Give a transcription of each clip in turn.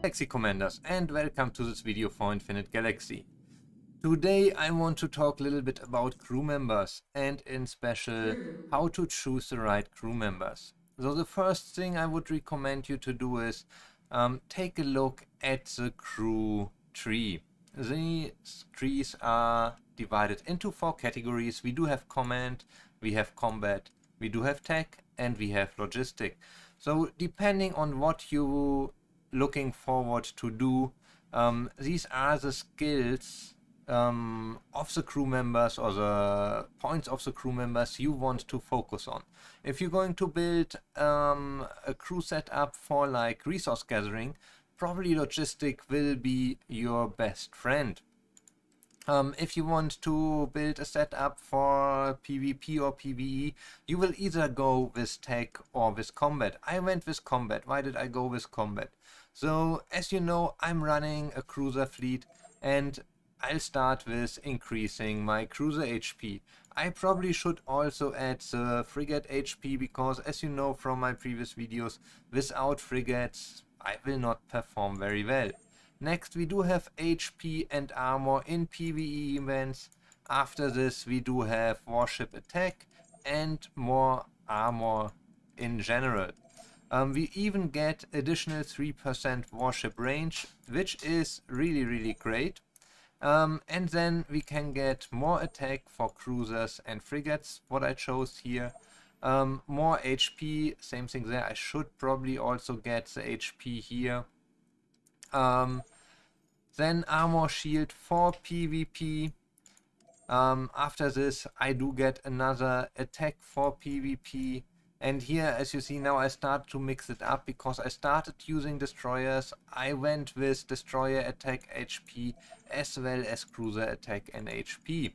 Galaxy Commanders and welcome to this video for Infinite Galaxy. Today I want to talk a little bit about crew members and in special how to choose the right crew members. So the first thing I would recommend you to do is um, take a look at the crew tree. These trees are divided into four categories. We do have command, we have combat, we do have tech and we have logistic. So depending on what you looking forward to do. Um, these are the skills um, of the crew members or the points of the crew members you want to focus on. If you're going to build um, a crew setup for like resource gathering, probably logistic will be your best friend. Um, if you want to build a setup for PvP or PvE, you will either go with tech or with combat. I went with combat. Why did I go with combat? So, as you know, I'm running a cruiser fleet and I'll start with increasing my cruiser HP. I probably should also add the frigate HP because as you know from my previous videos, without frigates I will not perform very well. Next we do have HP and armor in PvE events. After this we do have warship attack and more armor in general. Um, we even get additional 3% warship range, which is really really great. Um, and then we can get more attack for cruisers and frigates, what I chose here. Um, more HP, same thing there. I should probably also get the HP here. Um, then armor shield for PvP. Um, after this, I do get another attack for PvP. And here, as you see now, I start to mix it up because I started using destroyers. I went with destroyer attack HP as well as cruiser attack and HP.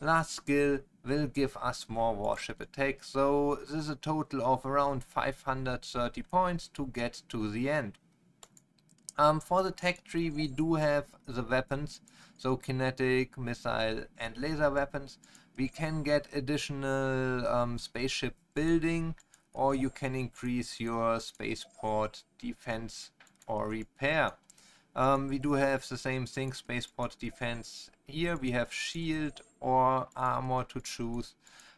Last skill will give us more warship attack, so this is a total of around 530 points to get to the end. Um, for the tech tree we do have the weapons, so kinetic, missile and laser weapons. We can get additional um, spaceship building or you can increase your spaceport defense or repair. Um, we do have the same thing, spaceport defense. Here we have shield or armor to choose.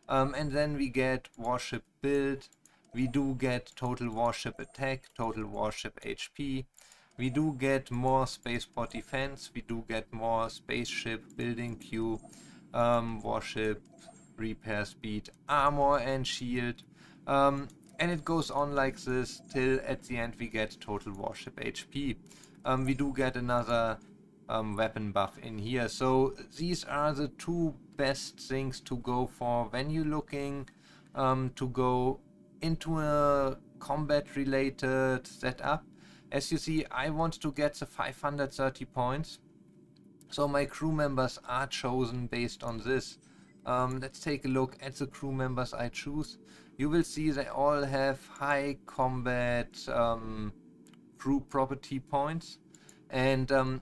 Um, and then we get warship build. We do get total warship attack, total warship HP. We do get more spaceport defense, we do get more spaceship building queue, um, warship repair speed, armor and shield. Um, and it goes on like this till at the end we get total warship HP. Um, we do get another um, weapon buff in here. So these are the two best things to go for when you're looking um, to go into a combat related setup. As you see, I want to get the 530 points. So my crew members are chosen based on this. Um, let's take a look at the crew members I choose. You will see they all have high combat um, crew property points. And um,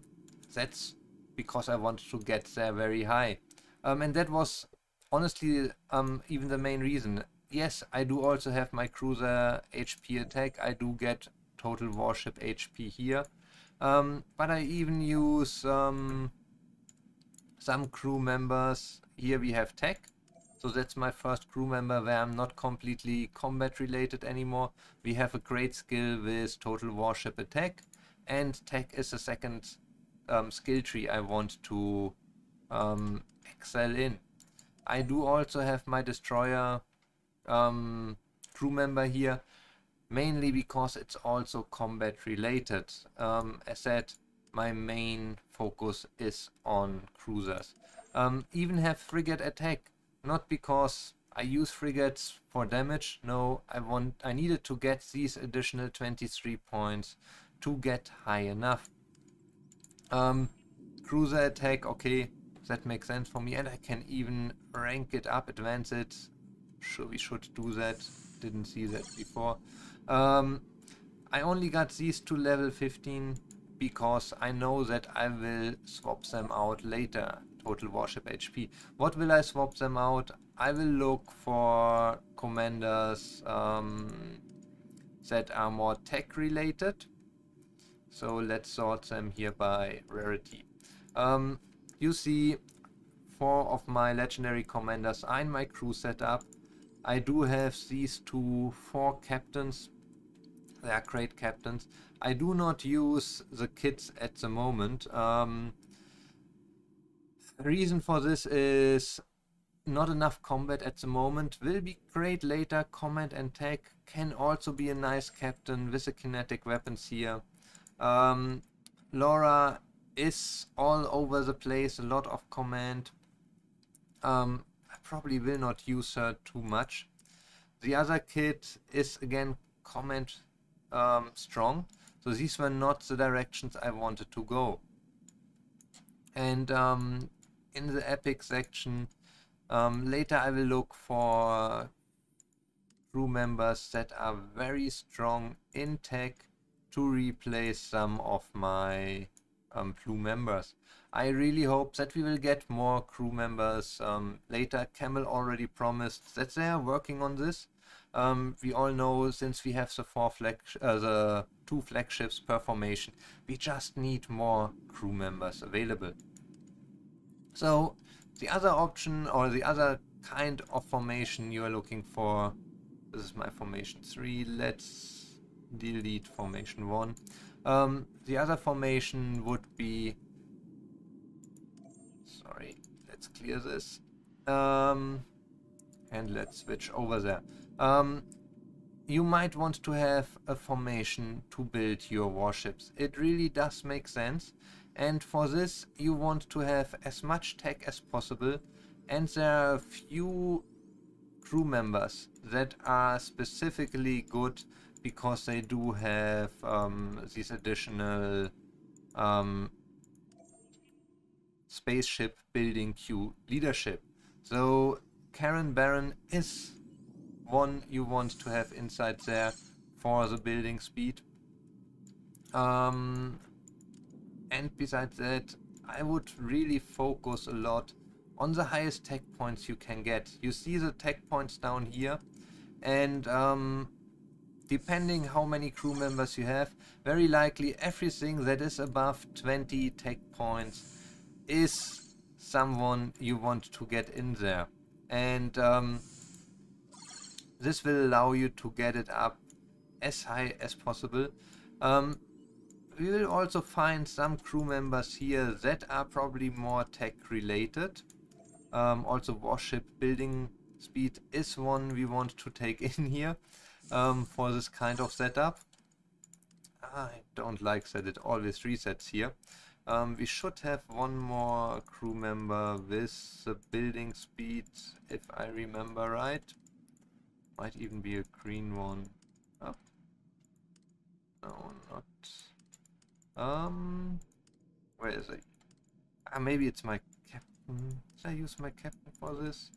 that's because I wanted to get there very high. Um, and that was honestly um, even the main reason. Yes, I do also have my cruiser HP attack. I do get total warship HP here. Um, but I even use um, some crew members. Here we have tech. So that's my first crew member where I'm not completely combat related anymore. We have a great skill with total warship attack. And tech is the second um, skill tree I want to um, excel in. I do also have my destroyer um, crew member here mainly because it's also combat related. Um, as said, my main focus is on cruisers. Um, even have frigate attack, not because I use frigates for damage, no, I want I needed to get these additional 23 points to get high enough. Um, cruiser attack, okay, that makes sense for me and I can even rank it up, advance it. Sure, we should do that, didn't see that before. Um, I only got these to level 15 because I know that I will swap them out later. Total warship HP. What will I swap them out? I will look for commanders um, that are more tech related. So let's sort them here by rarity. Um, you see four of my legendary commanders are in my crew setup. I do have these two four captains. They are great captains. I do not use the kits at the moment. Um, reason for this is not enough combat at the moment. Will be great later. Command and tech can also be a nice captain with the kinetic weapons here. Um, Laura is all over the place. A lot of command. Um, I probably will not use her too much. The other kit is again command um, strong. So these were not the directions I wanted to go. And um, in the epic section, um, later I will look for crew members that are very strong in tech to replace some of my um, crew members. I really hope that we will get more crew members um, later. Camel already promised that they are working on this. Um, we all know since we have the four flag, uh, the two flagships per formation, we just need more crew members available. So the other option or the other kind of formation you are looking for, this is my formation 3, let's delete formation 1. Um, the other formation would be, sorry, let's clear this, um, and let's switch over there. Um, you might want to have a formation to build your warships. It really does make sense and for this you want to have as much tech as possible and there are a few crew members that are specifically good because they do have um, these additional um, spaceship building queue leadership. So Karen Baron is one you want to have inside there for the building speed. Um, and besides that, I would really focus a lot on the highest tech points you can get. You see the tech points down here and um, depending how many crew members you have, very likely everything that is above 20 tech points is someone you want to get in there. And um, this will allow you to get it up as high as possible. Um, we will also find some crew members here that are probably more tech related. Um, also warship building speed is one we want to take in here um, for this kind of setup. I don't like that it always resets here. Um, we should have one more crew member with the building speed, if I remember right. Might even be a green one. Oh. No, not um, where is it? Uh, maybe it's my captain. Should I use my captain for this?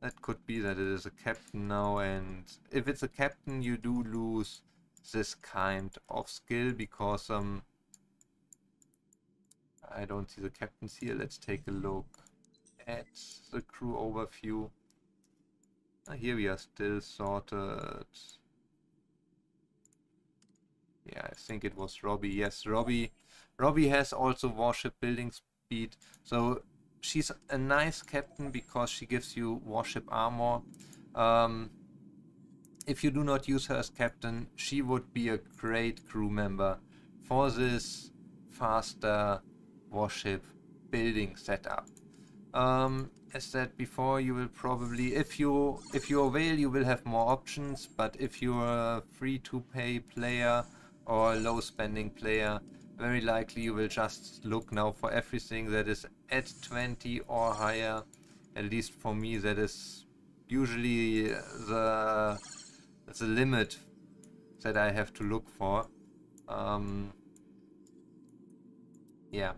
That could be that it is a captain now, and if it's a captain, you do lose this kind of skill because um, I don't see the captains here. Let's take a look at the crew overview. Uh, here we are still sorted. Yeah, I think it was Robbie. Yes, Robbie. Robbie has also warship building speed. So she's a nice captain because she gives you warship armor. Um, if you do not use her as captain, she would be a great crew member for this faster warship building setup. Um, as said before, you will probably, if you if you avail, you will have more options. But if you're a free-to-play player, or a low spending player, very likely you will just look now for everything that is at 20 or higher. At least for me that is usually the, the limit that I have to look for. Um, yeah,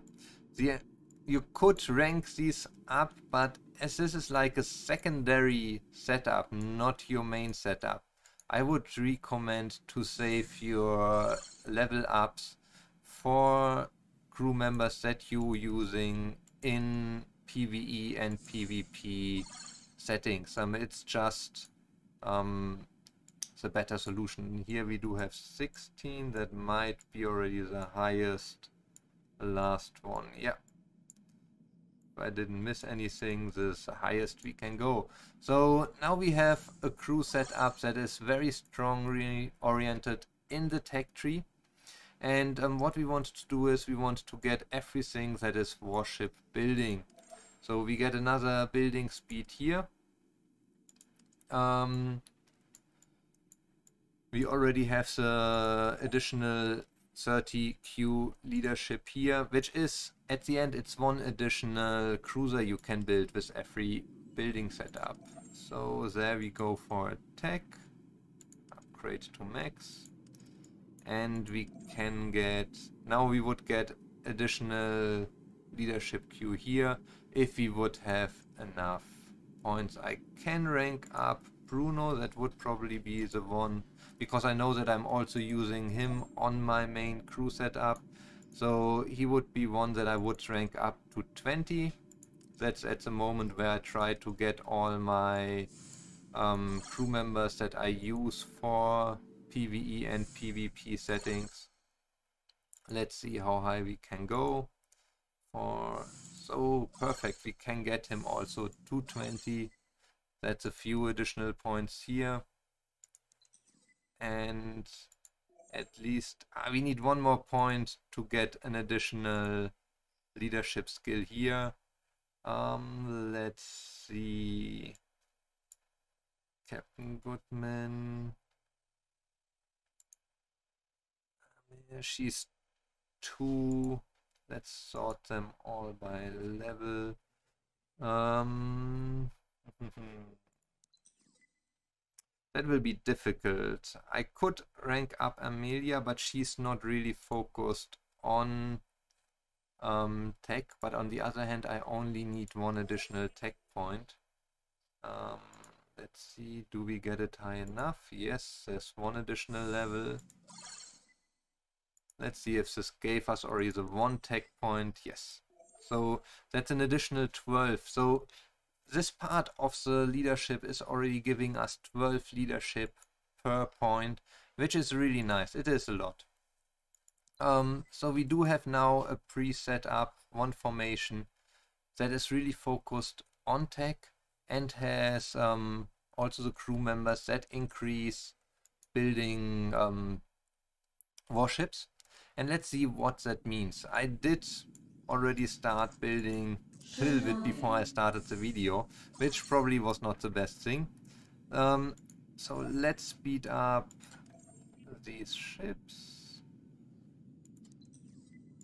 the, you could rank these up, but as this is like a secondary setup, not your main setup, I would recommend to save your level ups for crew members that you using in PvE and PvP settings. Um, it's just um, the better solution. Here we do have 16, that might be already the highest last one. Yeah, if I didn't miss anything, this highest we can go. So now we have a crew setup that is very strongly oriented in the tech tree. And um, what we want to do is we want to get everything that is warship building. So we get another building speed here. Um, we already have the additional 30Q leadership here, which is, at the end, it's one additional cruiser you can build with every building setup. So there we go for tech, upgrade to max, and we can get, now we would get additional leadership queue here if we would have enough points. I can rank up Bruno, that would probably be the one because I know that I'm also using him on my main crew setup. So he would be one that I would rank up to 20. That's at the moment where I try to get all my um, crew members that I use for PvE and PvP settings. Let's see how high we can go. For so perfect, we can get him also 220. That's a few additional points here and at least uh, we need one more point to get an additional leadership skill here. Um, let's see. Captain Goodman. She's two. Let's sort them all by level. Um, That will be difficult. I could rank up Amelia, but she's not really focused on um, tech. But on the other hand, I only need one additional tech point. Um, let's see, do we get it high enough? Yes, there's one additional level. Let's see if this gave us already the one tech point. Yes. So that's an additional 12. So this part of the leadership is already giving us 12 leadership per point, which is really nice. It is a lot. Um, so we do have now a pre-set up one formation that is really focused on tech and has um, also the crew members that increase building um, warships. And let's see what that means. I did already start building little bit before I started the video, which probably was not the best thing. Um, so let's speed up these ships.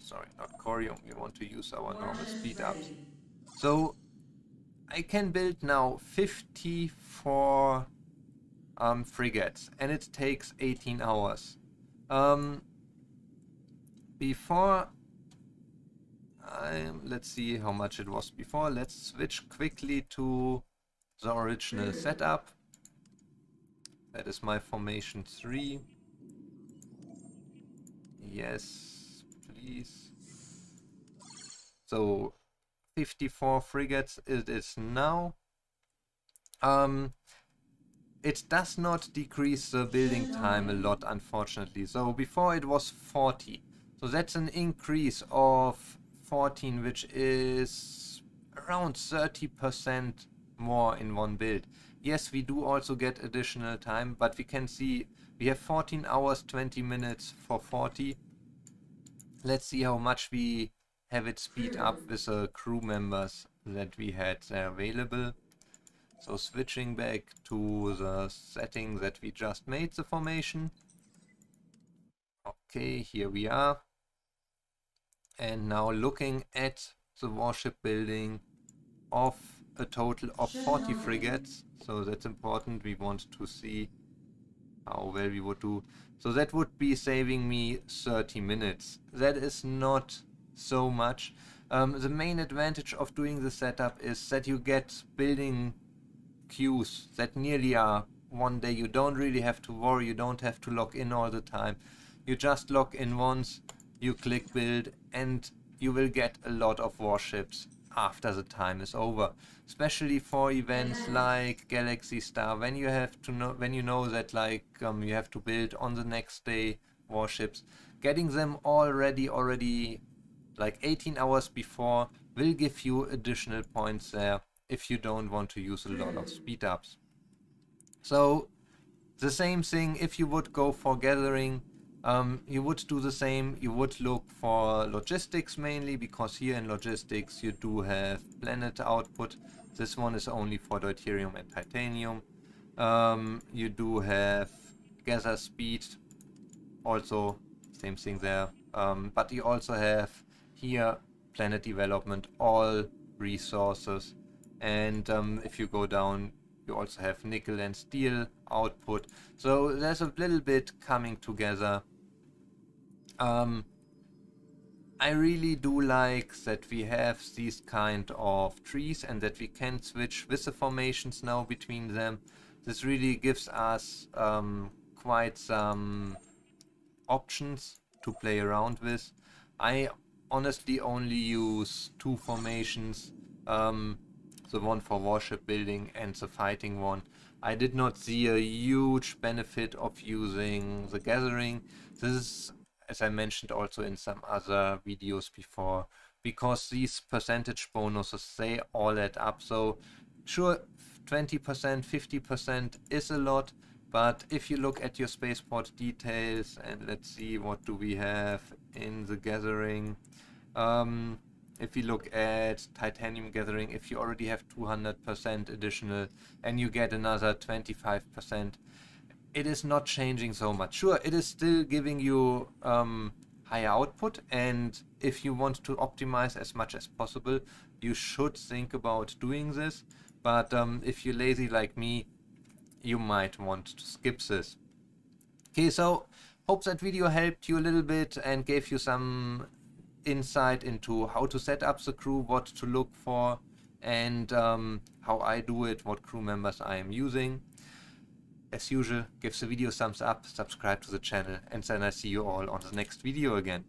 Sorry, not Corium, we want to use our normal speed ups. So I can build now 54 um, frigates and it takes 18 hours. Um, before let's see how much it was before. Let's switch quickly to the original setup. That is my formation 3. Yes, please. So 54 frigates it is now. Um, it does not decrease the building time a lot, unfortunately. So before it was 40. So that's an increase of 14, which is around 30% more in one build. Yes, we do also get additional time, but we can see we have 14 hours, 20 minutes for 40. Let's see how much we have it speed up hmm. with the crew members that we had available. So switching back to the setting that we just made the formation. Okay, here we are and now looking at the warship building of a total of 40 frigates. So that's important. We want to see how well we would do. So that would be saving me 30 minutes. That is not so much. Um, the main advantage of doing the setup is that you get building queues that nearly are one day. You don't really have to worry. You don't have to log in all the time. You just log in once you click build and you will get a lot of warships after the time is over. Especially for events like galaxy star when you have to know when you know that like um, you have to build on the next day warships getting them already already like 18 hours before will give you additional points there if you don't want to use a lot of speed ups so the same thing if you would go for gathering um, you would do the same. You would look for logistics mainly because here in logistics you do have planet output. This one is only for deuterium and titanium. Um, you do have gather speed also same thing there. Um, but you also have here planet development all resources. And um, if you go down you also have nickel and steel output. So there's a little bit coming together um, I really do like that we have these kind of trees and that we can switch with the formations now between them this really gives us um, quite some options to play around with I honestly only use two formations um, the one for warship building and the fighting one. I did not see a huge benefit of using the gathering. This is, as I mentioned also in some other videos before, because these percentage bonuses, they all add up. So sure, 20%, 50% is a lot, but if you look at your spaceport details and let's see what do we have in the gathering. Um, if you look at titanium gathering, if you already have 200% additional and you get another 25%, it is not changing so much. Sure, it is still giving you um, higher output and if you want to optimize as much as possible, you should think about doing this. But um, if you're lazy like me, you might want to skip this. Okay, so hope that video helped you a little bit and gave you some insight into how to set up the crew, what to look for, and um, how I do it, what crew members I am using. As usual, give the video thumbs up, subscribe to the channel, and then I see you all on the next video again.